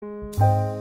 you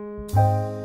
Música